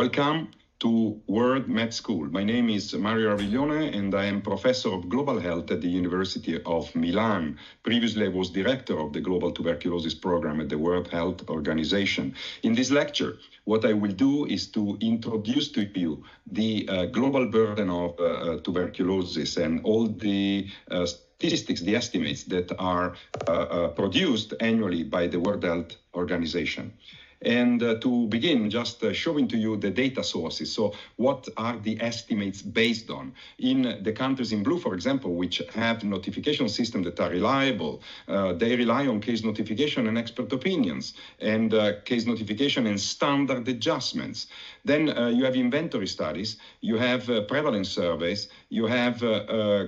Welcome to World Med School. My name is Mario Raviglione and I am professor of global health at the University of Milan. Previously, I was director of the Global Tuberculosis Program at the World Health Organization. In this lecture, what I will do is to introduce to you the uh, global burden of uh, uh tuberculosis and all the uh, statistics, the estimates that are uh, uh, produced annually by the World Health Organization. And uh, to begin, just uh, showing to you the data sources. So what are the estimates based on? In the countries in blue, for example, which have notification systems that are reliable, uh, they rely on case notification and expert opinions, and uh, case notification and standard adjustments. Then uh, you have inventory studies, you have uh, prevalence surveys, you have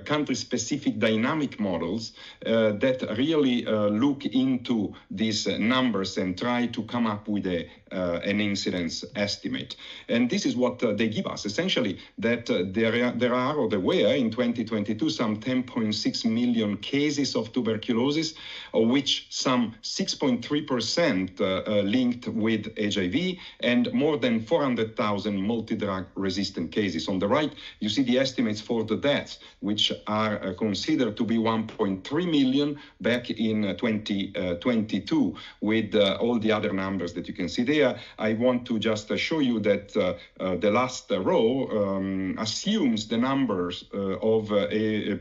country-specific dynamic models that really look into these numbers and try to come up with a, uh, an incidence estimate. And this is what uh, they give us, essentially, that uh, there, are, there are, or there were in 2022, some 10.6 million cases of tuberculosis, of which some 6.3% uh, uh, linked with HIV, and more than 400,000 multi-drug resistant cases. On the right, you see the estimates for the deaths, which are uh, considered to be 1.3 million back in 2022, with all the other numbers that you can see there, I want to just uh, show you that uh, uh, the last row um, assumes the numbers of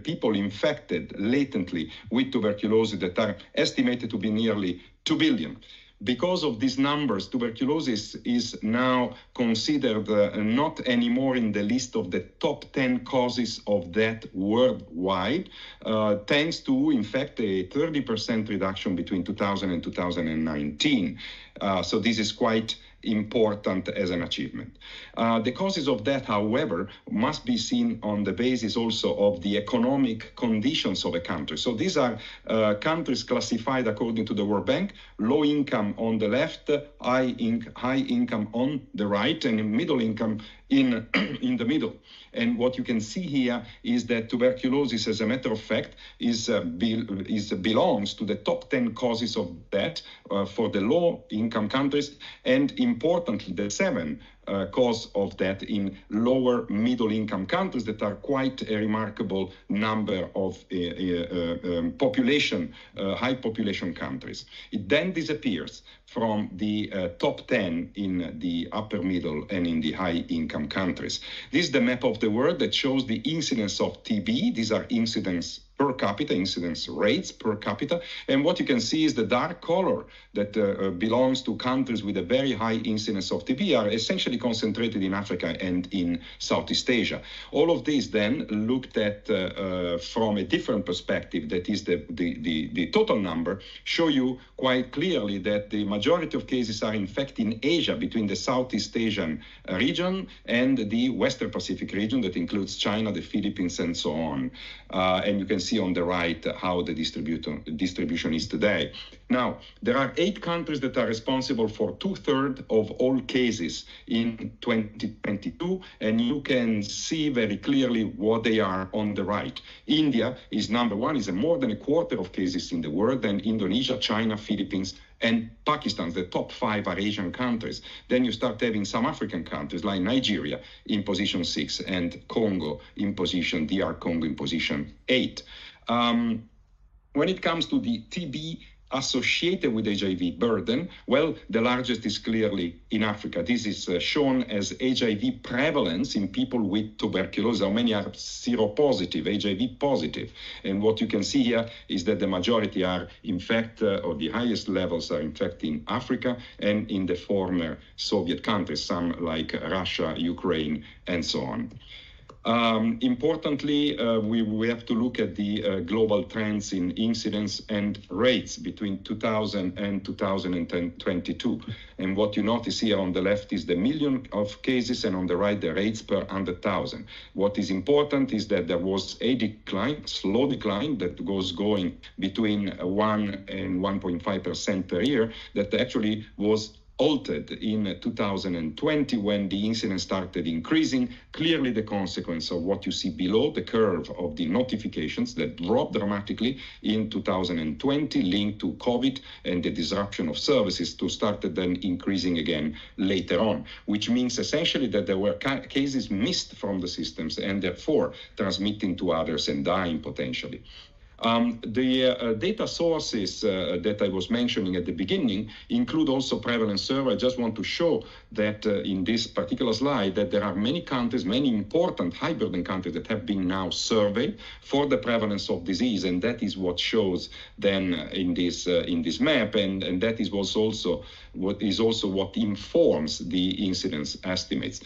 people infected latently with tuberculosis that are estimated to be nearly 2 billion because of these numbers, tuberculosis is now considered uh, not anymore in the list of the top 10 causes of death worldwide, uh, thanks to, in fact, a 30% reduction between 2000 and 2019. Uh, so this is quite important as an achievement. Uh, the causes of that, however, must be seen on the basis also of the economic conditions of a country. So these are uh, countries classified according to the World Bank, low income on the left, high, in high income on the right, and middle income in, in the middle. And what you can see here is that tuberculosis, as a matter of fact, is, uh, be, is belongs to the top 10 causes of death uh, for the low income countries, and importantly, the seven uh, cause of that in lower middle income countries that are quite a remarkable number of uh, uh, um, population, uh, high population countries. It then disappears from the uh, top 10 in the upper middle and in the high income countries. This is the map of the world that shows the incidence of TB. These are incidence per capita incidence rates per capita. And what you can see is the dark color that uh, uh belongs to countries with a very high incidence of TB are essentially concentrated in Africa and in Southeast Asia. All of these then looked at uh, uh, from a different perspective, that is the, the, the, the, total number, show you quite clearly that the majority of cases are in fact in Asia, between the Southeast Asian uh, region and the Western Pacific region that includes China, the Philippines, and so on. Uh, and you can see on the right how the distribution is today. Now, there are eight countries that are responsible for two-thirds of all cases in 2022, and you can see very clearly what they are on the right. India is number one, is more than a quarter of cases in the world, and Indonesia, China, Philippines, and Pakistan, the top five are Asian countries. Then you start having some African countries like Nigeria in position six and Congo in position, DR Congo in position eight. Um, when it comes to the TB associated with HIV burden? Well, the largest is clearly in Africa. This is uh, shown as HIV prevalence in people with tuberculosis. How many are seropositive, HIV positive? And what you can see here is that the majority are, in fact, uh, or the highest levels are, in fact, in Africa and in the former Soviet countries, some like Russia, Ukraine, and so on. Um, importantly, uh, we, we, have to look at the uh, global trends in incidence and rates between 2000 and 2022. And what you notice here on the left is the million of cases, and on the right, the rates per 100,000. What is important is that there was a decline, slow decline, that goes going between 1 and 1.5% per year, that actually was altered in 2020 when the incidence started increasing. Clearly, the consequence of what you see below the curve of the notifications that dropped dramatically in 2020, linked to COVID and the disruption of services, to started then increasing again later on, which means essentially that there were ca- cases missed from the systems and therefore transmitting to others and dying potentially. Um, the uh, data sources uh, that I was mentioning at the beginning include also prevalence survey. I just want to show that uh, in this particular slide that there are many countries, many important high burden countries that have been now surveyed for the prevalence of disease, and that is what shows then in this in this map, and, and that is what's also what is also what informs the incidence estimates.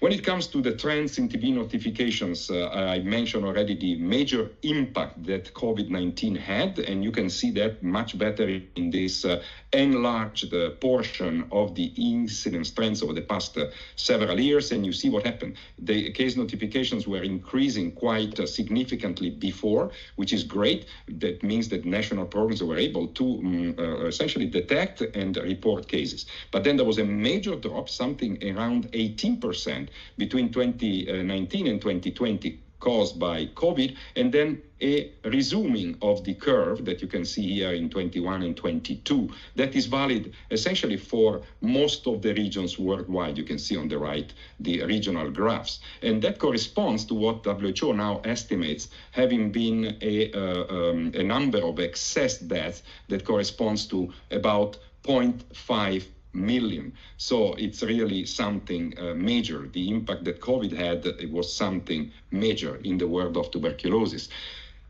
When it comes to the trends in TB notifications, uh, I mentioned already the major impact that COVID COVID-19 had, and you can see that much better in this uh, enlarged uh, portion of the incidence trends over the past uh, several years, and you see what happened. The case notifications were increasing quite uh, significantly before, which is great. That means that national programs were able to um, essentially detect and report cases. But then there was a major drop, something around 18% between 2019 and 2020 caused by COVID, and then a resuming of the curve that you can see here in 21 and 22 that is valid essentially for most of the regions worldwide. You can see on the right the regional graphs. And that corresponds to what WHO now estimates having been a, uh, um, a number of excess deaths that corresponds to about 0.5 million. So it's really something uh, major. The impact that COVID had it was something major in the world of tuberculosis.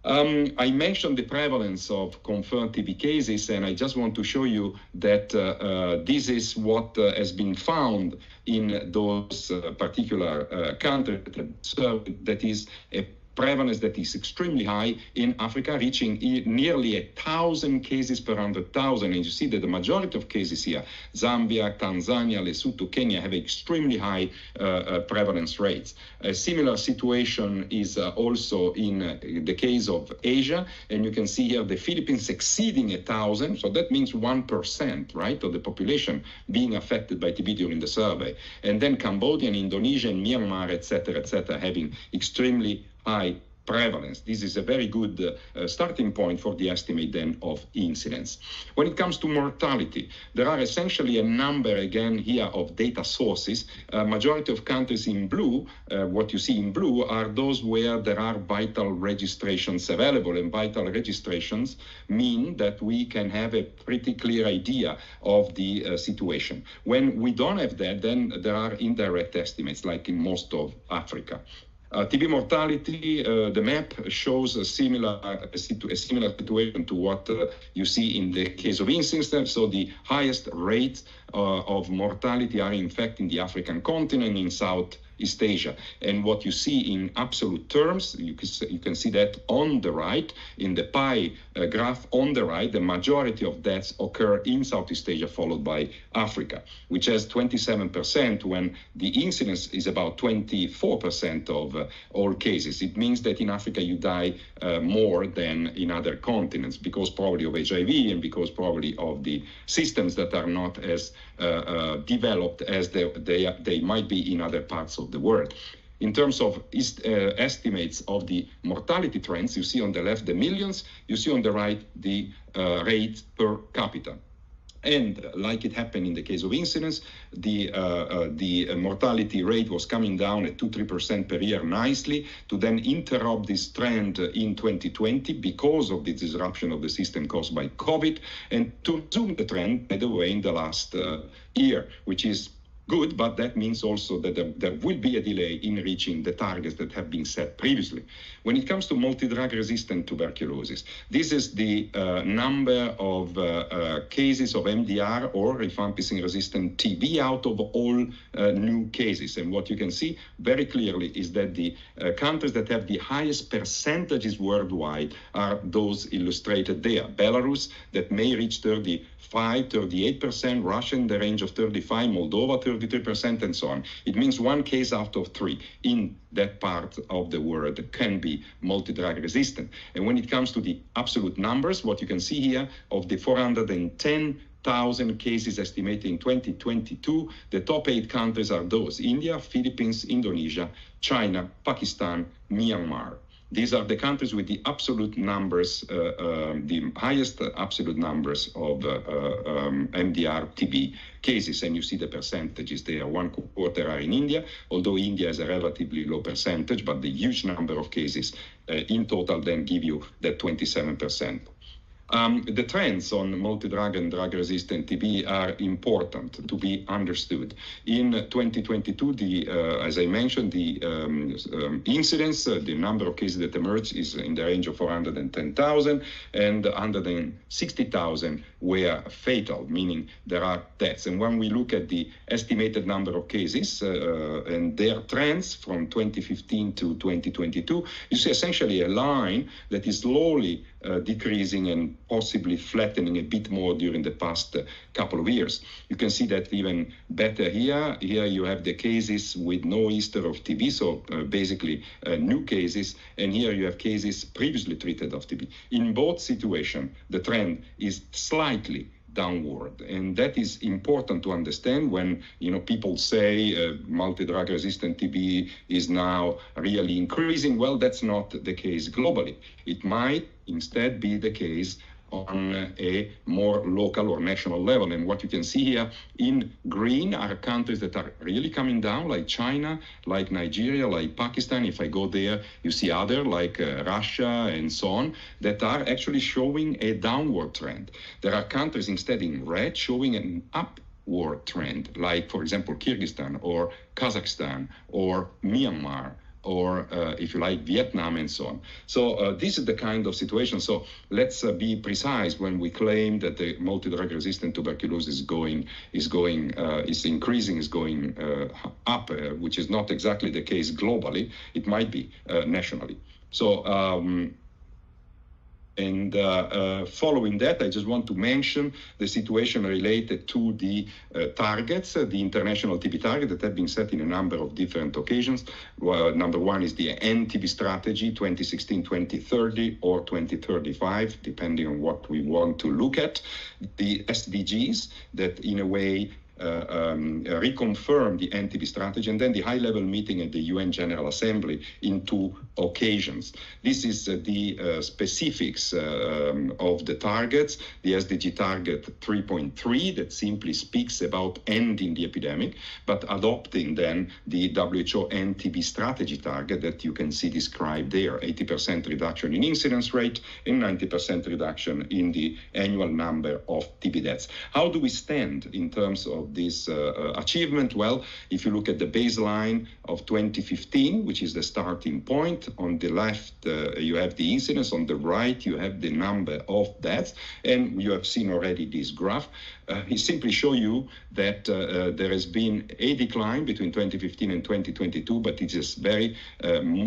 Um, I mentioned the prevalence of confirmed TB cases, and I just want to show you that uh, uh, this is what uh, has been found in those uh, particular uh, countries that is a prevalence that is extremely high in Africa, reaching nearly a thousand cases per hundred thousand. And you see that the majority of cases here, Zambia, Tanzania, Lesotho, Kenya, have extremely high uh, uh, prevalence rates. A similar situation is uh, also in uh, the case of Asia, and you can see here the Philippines exceeding a thousand. So that means one percent, right, of the population being affected by TB during the survey. And then Cambodia, and Indonesia, and Myanmar, etc., etc., having extremely high prevalence. This is a very good uh, starting point for the estimate then of incidence. When it comes to mortality, there are essentially a number again here of data sources. Uh, majority of countries in blue, uh, what you see in blue are those where there are vital registrations available and vital registrations mean that we can have a pretty clear idea of the uh, situation. When we don't have that, then there are indirect estimates like in most of Africa. Uh, TB mortality, uh, the map shows a similar, a, similar situation to what uh, you see in the case of incidence. So the highest rates uh, of mortality are in fact in the African continent, in South East Asia. And what you see in absolute terms, you can, see that on the right, in the pie uh, graph on the right, the majority of deaths occur in Southeast Asia, followed by Africa, which has 27% when the incidence is about 24% of uh, all cases. It means that in Africa you die uh, more than in other continents because probably of HIV and because probably of the systems that are not as uh, uh, developed as they, they, they might be in other parts of the world. In terms of uh, estimates of the mortality trends, you see on the left the millions, you see on the right the uh, rate per capita. And like it happened in the case of incidence, the, uh, uh, the mortality rate was coming down at 2-3% per year nicely to then interrupt this trend in 2020 because of the disruption of the system caused by COVID and to resume the trend, by the way, in the last uh, year, which is good, but that means also that there, there, will be a delay in reaching the targets that have been set previously. When it comes to multi-drug resistant tuberculosis, this is the uh, number of uh, uh, cases of MDR or rifampicin resistant TB out of all uh, new cases. And what you can see very clearly is that the uh, countries that have the highest percentages worldwide are those illustrated there. Belarus, that may reach 35, 38%, Russia in the range of 35, Moldova 33%, and so on. It means one case out of three in that part of the world can be multi-drug resistant. And when it comes to the absolute numbers, what you can see here of the 410 thousand cases estimated in 2022. The top eight countries are those India, Philippines, Indonesia, China, Pakistan, Myanmar. These are the countries with the absolute numbers, uh, uh, the highest absolute numbers of uh, uh um, MDR TB cases. And you see the percentages there. One quarter are in India, although India is a relatively low percentage, but the huge number of cases in total then give you that 27%. Um, the trends on multi-drug and drug-resistant TB are important to be understood. In 2022, the, uh, as I mentioned, the um, um, incidence, uh, the number of cases that emerged is in the range of 410,000 and 160,000 were fatal, meaning there are deaths. And when we look at the estimated number of cases uh, and their trends from 2015 to 2022, you see essentially a line that is slowly uh, decreasing and possibly flattening a bit more during the past uh, couple of years. You can see that even better here. Here you have the cases with no history of TB, so uh, basically uh, new cases, and here you have cases previously treated of TB. In both situations, the trend is slightly downward. And that is important to understand when you know people say uh, multi-drug resistant tb is now really increasing. Well that's not the case globally. It might instead be the case on a more local or national level. And what you can see here in green are countries that are really coming down, like China, like Nigeria, like Pakistan. If I go there, you see other like uh, Russia and so on that are actually showing a downward trend. There are countries instead in red showing an upward trend, like for example Kyrgyzstan or Kazakhstan or Myanmar or uh, if you like Vietnam and so on. So uh, this is the kind of situation. So let's uh, be precise when we claim that the multi-drug resistant tuberculosis is going is going uh, is increasing is going uh, up, uh, which is not exactly the case globally. It might be nationally. So um, and uh, uh, following that, I just want to mention the situation related to the uh, targets, the international TB target that have been set in a number of different occasions. Well, number one is the End TB strategy 2016-2030 or 2035, depending on what we want to look at. The SDGs that in a way uh, um, reconfirm the End TB strategy, and then the high-level meeting at the UN General Assembly in two occasions. This is uh, the uh, specifics um, of the targets. The SDG target 3.3 that simply speaks about ending the epidemic, but adopting then the WHO End TB strategy target that you can see described there, 80% reduction in incidence rate and 90% reduction in the annual number of TB deaths. How do we stand in terms of of this uh, uh, achievement? Well, if you look at the baseline of 2015, which is the starting point, on the left uh, you have the incidence, on the right you have the number of deaths, and you have seen already this graph. Uh, he simply show you that uh, uh, there has been a decline between 2015 and 2022, but it is a very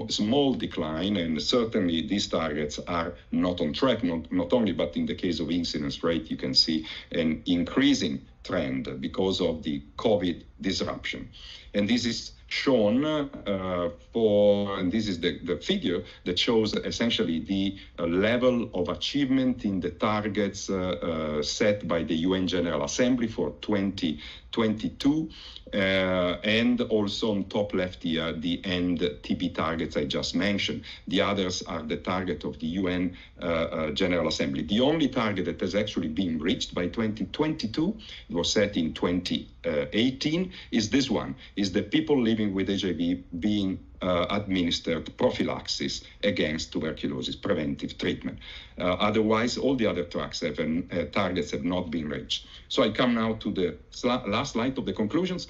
small decline, and certainly these targets are not on track, not, not only, but in the case of incidence rate, you can see an increasing trend because of the COVID disruption. And this is shown uh, for, and this is the, the figure that shows essentially the uh, level of achievement in the targets uh, uh set by the UN General Assembly for 2022. Uh, and also on top left here, the end TB targets I just mentioned. The others are the target of the UN uh, General Assembly. The only target that has actually been reached by 2022, was set in 2018, is this one, is the people living with HIV being uh, administered prophylaxis against tuberculosis, preventive treatment. Uh, otherwise, all the other tracks have, uh, targets have not been reached. So I come now to the last slide of the conclusions.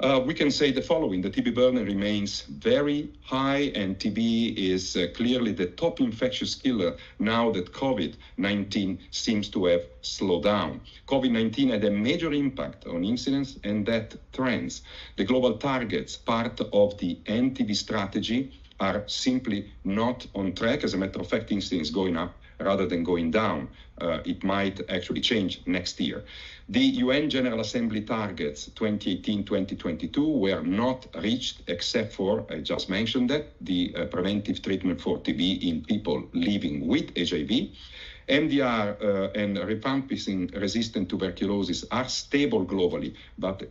Uh, we can say the following the TB burden remains very high, and TB is uh, clearly the top infectious killer now that COVID 19 seems to have slowed down. COVID 19 had a major impact on incidence and death trends. The global targets, part of the End TB strategy, are simply not on track. As a matter of fact, incidence is going up rather than going down. Uh, it might actually change next year. The UN General Assembly targets 2018-2022 were not reached except for, I just mentioned that, the uh, preventive treatment for TB in people living with HIV. MDR uh, and rifampicin-resistant tuberculosis are stable globally, but,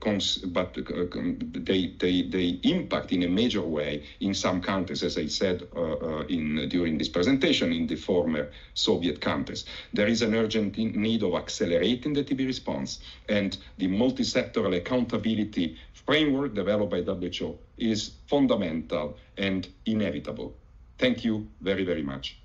but uh, they, they, they impact in a major way in some countries, as I said uh, uh, in, during this presentation, in the former Soviet countries. There is an urgent need of accelerating the TB response, and the multi-sectoral accountability framework developed by WHO is fundamental and inevitable. Thank you very, very much.